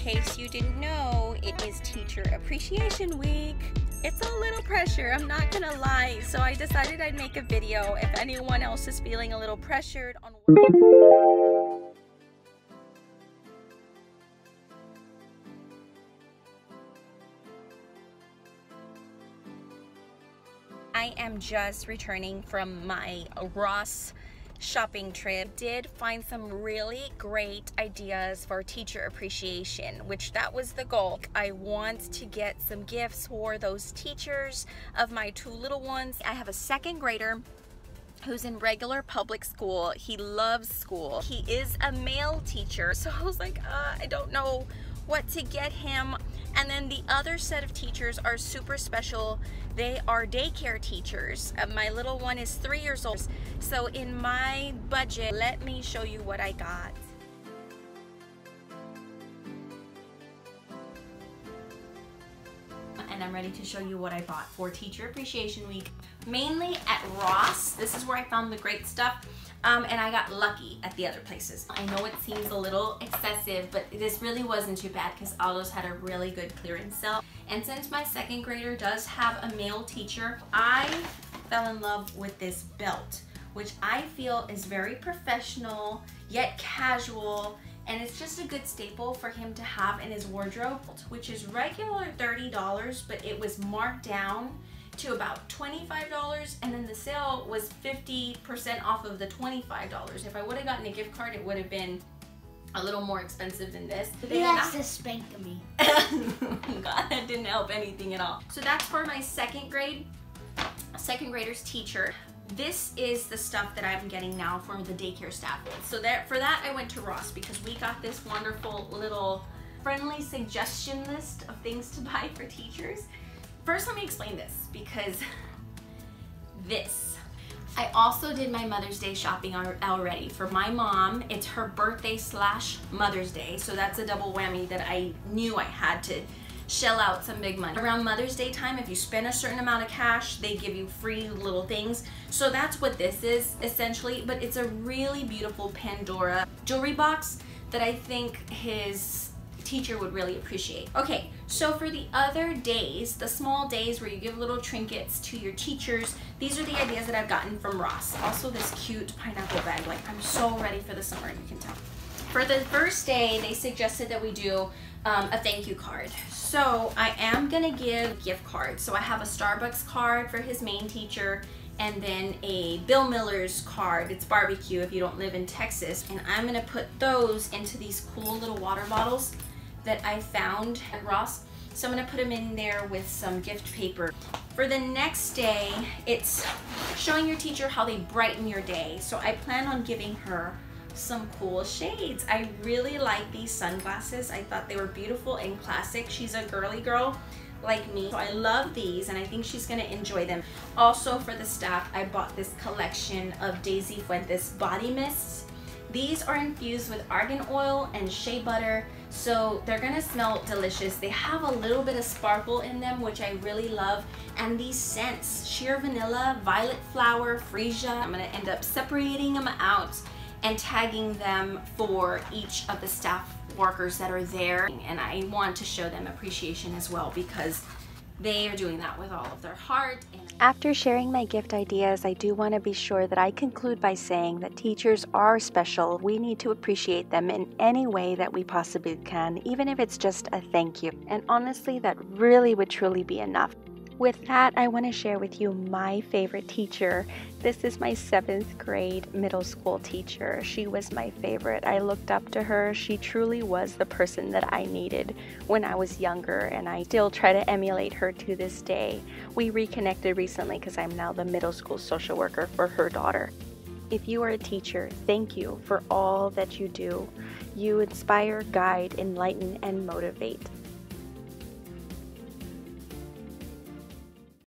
case you didn't know, it is Teacher Appreciation Week. It's a little pressure, I'm not gonna lie, so I decided I'd make a video if anyone else is feeling a little pressured on I am just returning from my Ross shopping trip did find some really great ideas for teacher appreciation which that was the goal. I want to get some gifts for those teachers of my two little ones. I have a second grader who's in regular public school. He loves school. He is a male teacher. So I was like uh, I don't know what to get him and then the other set of teachers are super special. They are daycare teachers. Uh, my little one is three years old. So in my budget, let me show you what I got. and I'm ready to show you what I bought for Teacher Appreciation Week. Mainly at Ross. This is where I found the great stuff. Um, and I got lucky at the other places. I know it seems a little excessive, but this really wasn't too bad because Aldo's had a really good clearance sale. And since my second grader does have a male teacher, I fell in love with this belt, which I feel is very professional, yet casual, and it's just a good staple for him to have in his wardrobe, which is regular $30, but it was marked down to about $25 and then the sale was 50% off of the $25. If I would have gotten a gift card, it would have been a little more expensive than this. He likes to spank me. God, that didn't help anything at all. So that's for my second grade, second grader's teacher. This is the stuff that I'm getting now from the daycare staff. So there, for that, I went to Ross because we got this wonderful little friendly suggestion list of things to buy for teachers. First, let me explain this because this. I also did my Mother's Day shopping already. For my mom, it's her birthday slash Mother's Day, so that's a double whammy that I knew I had to shell out some big money. Around Mother's Day time, if you spend a certain amount of cash, they give you free little things. So that's what this is essentially, but it's a really beautiful Pandora jewelry box that I think his teacher would really appreciate. Okay, so for the other days, the small days where you give little trinkets to your teachers, these are the ideas that I've gotten from Ross. Also this cute pineapple bag, like I'm so ready for the summer, you can tell. For the first day, they suggested that we do um, a thank you card. So I am gonna give gift cards. So I have a Starbucks card for his main teacher and then a Bill Miller's card. It's barbecue if you don't live in Texas. And I'm gonna put those into these cool little water bottles that I found at Ross. So I'm gonna put them in there with some gift paper. For the next day, it's showing your teacher how they brighten your day. So I plan on giving her some cool shades. I really like these sunglasses. I thought they were beautiful and classic. She's a girly girl like me. So I love these and I think she's gonna enjoy them. Also for the staff, I bought this collection of Daisy Fuentes body mists. These are infused with argan oil and shea butter so they're gonna smell delicious. They have a little bit of sparkle in them, which I really love. And these scents, sheer vanilla, violet flower, freesia. I'm gonna end up separating them out and tagging them for each of the staff workers that are there. And I want to show them appreciation as well because they are doing that with all of their heart. After sharing my gift ideas, I do want to be sure that I conclude by saying that teachers are special. We need to appreciate them in any way that we possibly can, even if it's just a thank you. And honestly, that really would truly be enough. With that, I want to share with you my favorite teacher. This is my seventh grade middle school teacher. She was my favorite. I looked up to her. She truly was the person that I needed when I was younger, and I still try to emulate her to this day. We reconnected recently because I'm now the middle school social worker for her daughter. If you are a teacher, thank you for all that you do. You inspire, guide, enlighten, and motivate.